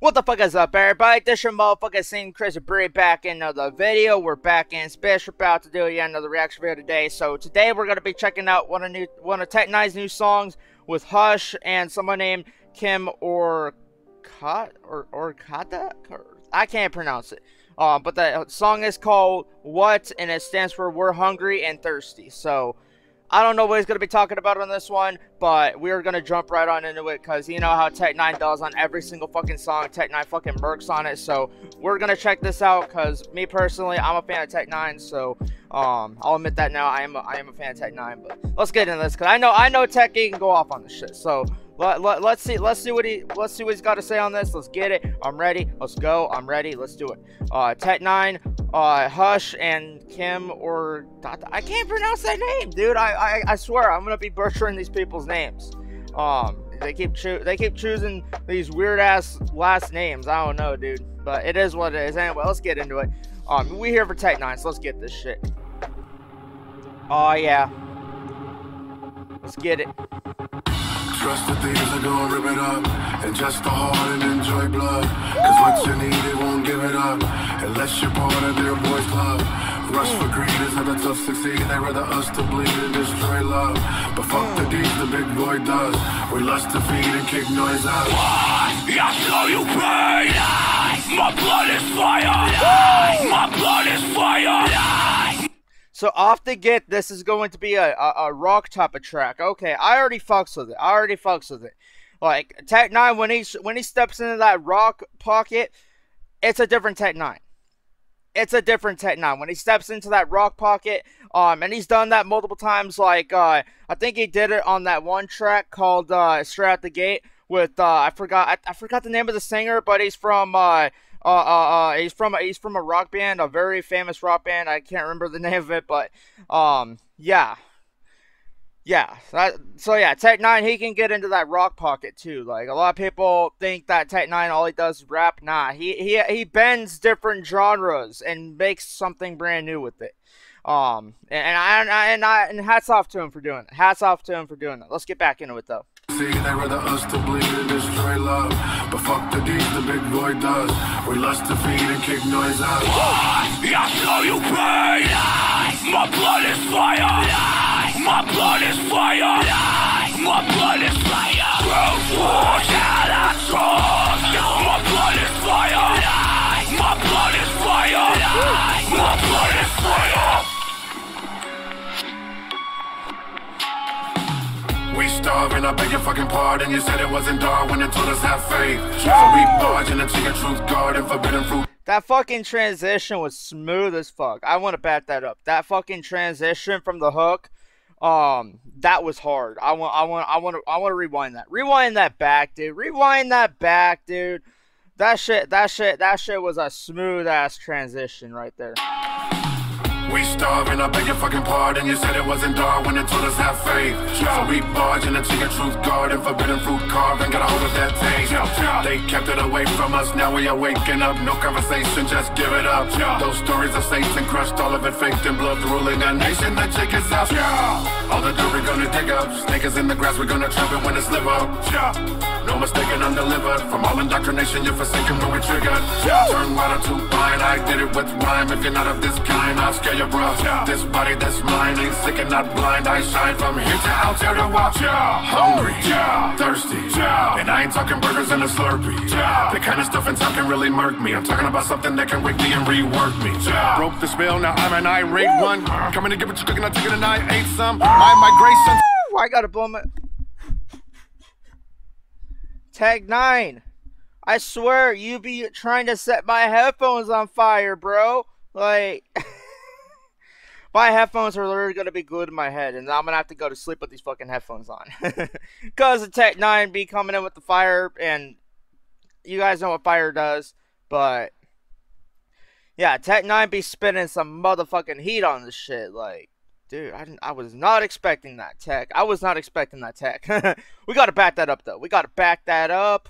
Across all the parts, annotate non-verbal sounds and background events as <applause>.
What the fuck is up, everybody? This your motherfucking Ceen, Chris Bree back in another video. We're back in special about to do yet another reaction video today. So today we're gonna be checking out one of new one of Tech N9ne's new songs with Hu$h and someone named Kim or or or Kata. I can't pronounce it. Uh, but the song is called What and it stands for We're Hungry and Thirsty. So I don't know what he's going to be talking about on this one, but we're going to jump right on into it because you know how Tech N9ne does on every single fucking song. Tech N9ne fucking murks on it. So we're going to check this out because me personally, I'm a fan of Tech N9ne. So um, I'll admit that now. I am a, I am a fan of Tech N9ne. But let's get into this because I know I know Tech can go off on this shit. So let, let, let's see let's see what he let's see what he's got to say on this. Let's get it. I'm ready. Let's go. I'm ready. Let's do it. Uh, Tech N9ne uh, Hu$h and Kim or I can't pronounce that name, dude. I, I, I swear I'm gonna be butchering these people's names. Um, they keep cho- they keep choosing these weird ass last names. I don't know, dude, but it is what it is. Anyway, let's get into it. Um, we here for Tech N9ne, so let's get this shit. Oh yeah, let's get it. Trust the thieves are gonna rip it up. And just the heart and enjoy blood. Cause what you need, they won't give it up. Unless you're part of their boys club. Rush for greed is how the tough succeed. They rather us to bleed and destroy love. But fuck the deeds the big boy does. We lust to feed and kick noise out I know you pain My blood is fire. My blood is fire so off the get, this is going to be a, a, a, rock type of track. Okay, I already fucks with it. I already fucks with it. Like Tech N9ne, when he when he steps into that rock pocket, it's a different Tech N9ne. It's a different Tech N9ne when he steps into that rock pocket. Um, and he's done that multiple times. Like uh, I think he did it on that one track called uh, "Straight Out the Gate" with uh, I forgot I, I forgot the name of the singer, but he's from uh uh, uh, uh, he's from a, he's from a rock band, a very famous rock band. I can't remember the <laughs> name of it, but um, yeah, yeah. That, so yeah, Tech N9ne, he can get into that rock pocket too. Like a lot of people think that Tech N9ne all he does is rap. Nah, he he he bends different genres and makes something brand new with it. Um, and and I and, I, and hats off to him for doing it. Hats off to him for doing it. Let's get back into it though. See, they rather us to bleed and destroy love. But fuck the deeds the big boy does. We lust to feed and kick noise out. I know you pain. My blood is fire. Lies. My blood is fire. Lies. My blood is fire. Watch out, I trust. My blood is fire. My blood is fire. My blood is fire. I beg your fucking pardon. You said it wasn't Darwin and told us have faith. So we truth garden, forbidden fruit. That fucking transition was smooth as fuck. I want to back that up. That fucking transition from the hook, um, that was hard. I want, I want, I want to, I want to rewind that. Rewind that back, dude. Rewind that back, dude. That shit, that shit, that shit was a smooth ass transition right there. We starving, I beg your fucking pardon. You said it wasn't Darwin and told us have faith. So we barge in the truth garden, forbidden fruit carving, got a hold of that taste. They kept it away from us, now we are waking up. No conversation, just give it up. Those stories of Satan crushed, all of it faked in blood, ruling a nation that take us out. All the dirt we're gonna dig up, snake is in the grass, we're gonna trap it when it's live up. No mistaken, I'm delivered from all indoctrination. You're forsaken when we triggered. yeah. Turn water to wine, I did it with rhyme. If you're not of this kind, I'll scare you, bro. This body that's mine ain't sick and not blind. I shine from here to out there to watch. Hungry, thirsty, and I ain't talking burgers and a Slurpee. The kind of stuff in town can really murk me. I'm talking about something that can wake me and rework me. Broke the spell, now I'm an irate one. Coming to get what you're cooking, I took it and I ate some. <gasps> My migration. I gotta blow my. Tech N9ne. I swear you be trying to set my headphones on fire, bro. Like. <laughs> my headphones are literally gonna be glued to my head, and I'm gonna have to go to sleep with these fucking headphones on. <laughs> Cause the Tech N9ne be coming in with the fire, and you guys know what fire does, but yeah, Tech N9ne be spinning some motherfucking heat on this shit, like. Dude, I, I was not expecting that tech. I was not expecting that tech. <laughs> we got to back that up, though. We got to back that up.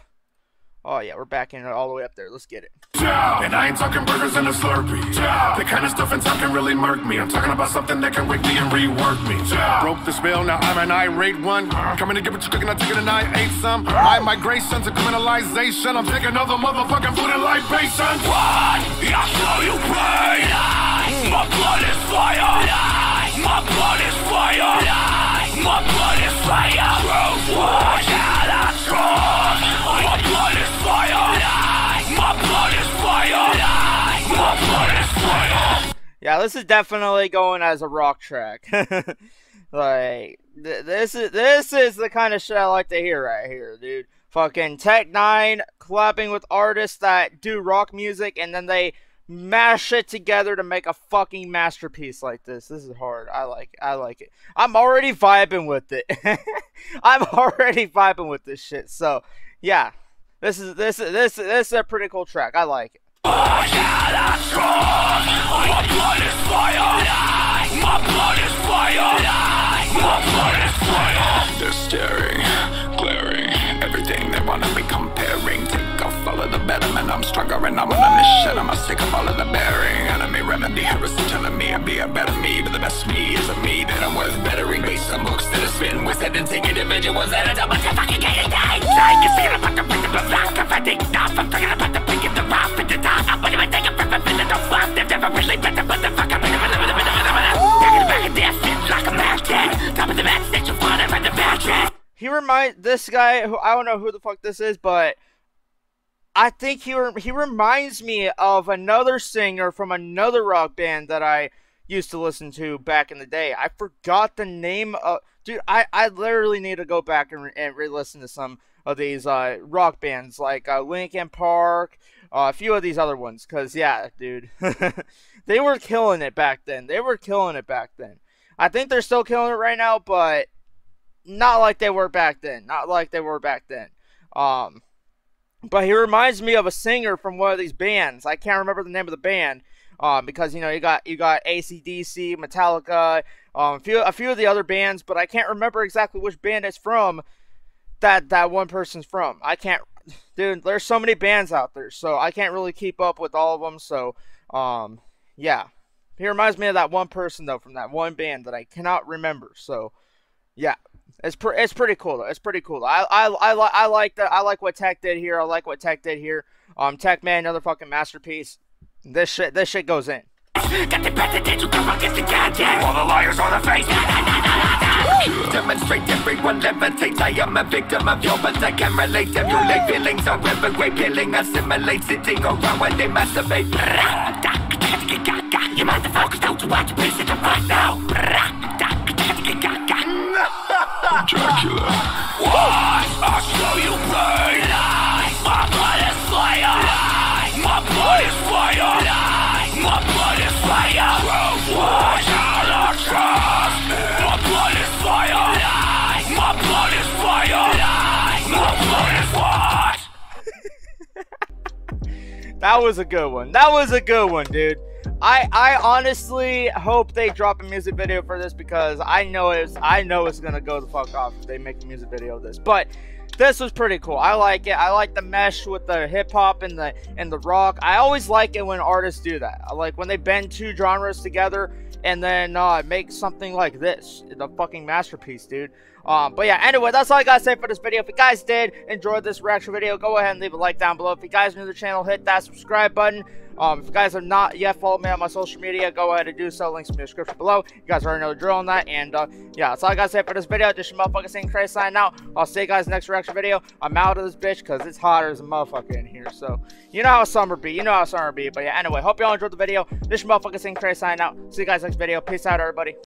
Oh yeah, we're backing it all the way up there. Let's get it. And I ain't talking burgers and a Slurpee. The kind of stuff in time can really murk me. I'm talking about something that can wake me and rework me. Broke the spell, now I'm an irate one. Coming to get what you cooking, I took it and I ate some. My migration's a criminalization. I'm taking another motherfucking food and libation. Run! I show you pain! My blood is fire! My is fire! My is fire! Yeah, this is definitely going as a rock track. <laughs> like th- this is this is the kind of shit I like to hear right here, dude. Fucking Tech N9ne clapping with artists that do rock music, and then they mash it together to make a fucking masterpiece like this. This is hard. I like it. I like it. I'm already vibing with it. <laughs> I'm already vibing with this shit. So yeah, this is this is this this is a pretty cool track. I like it. My blood is fire! My blood is fire! My blood is fire! They're staring, glaring, everything they wanna be that are done with the fucking getting died. Like thinking about the bring the back of a dick off. I'm thinking about the pink of the rock at the top. I'm gonna take a rip and feel it the fuck. They've never really been the motherfucker. In the back of death, shit like a magnet. Top of the match, that you want it from the mattress. He remind this guy who I don't know who the fuck this is, but I think he he reminds me of another singer from another rock band that I used to listen to back in the day. I forgot the name of dude. I I literally need to go back and, re- and re-listen to some of these uh, rock bands like uh, Linkin Park, uh, a few of these other ones. Cause yeah, dude, <laughs> they were killing it back then. They were killing it back then. I think they're still killing it right now, but not like they were back then. Not like they were back then. Um, but he reminds me of a singer from one of these bands. I can't remember the name of the band. Um, because you know you got you got ACDC, Metallica, um, a few a few of the other bands, but I can't remember exactly which band it's from. That that one person's from. I can't, dude. There's so many bands out there, so I can't really keep up with all of them. So, um, yeah, he reminds me of that one person though from that one band that I cannot remember. So, yeah, it's pre- it's pretty cool though. It's pretty cool. I I I, li- I like that. I like what Tech did here. I like what Tech did here. Um, Tech man, another fucking masterpiece. This shit this shit goes in. Got the president to come against the goddamn. All the liars on the face. Demonstrate everyone levitates. I am a victim of your but I can relate Emulate feelings. Are ever great Killing assimilate Sitting around when they masturbate. You motherfuckers don't you want to piece it right now Dracula. Watch, I'll show you pain That was a good one. That was a good one, dude. I I honestly hope they drop a music video for this because I know it's I know it's gonna go the fuck off if they make a music video of this. But this was pretty cool. I like it. I like the mesh with the hip hop and the and the rock. I always like it when artists do that. I like when they bend two genres together and then uh, make something like this. The fucking masterpiece, dude. Um, but yeah, anyway, that's all I gotta say for this video. If you guys did enjoy this reaction video, go ahead and leave a like down below. If you guys are new to the channel, hit that subscribe button. Um, if you guys have not yet followed me on my social media, go ahead and do so. Links in the description below. You guys already know the drill on that. And uh, yeah, that's all I gotta say for this video. Just your motherfucking Ceen Crazy sign out. I'll see you guys next reaction video. I'm out of this bitch because it's hotter as a motherfucker in here. So you know how summer be. You know how summer be. But yeah, anyway, hope y'all enjoyed the video. This your motherfucking Ceen Crazy sign out. See you guys next video. Peace out, everybody.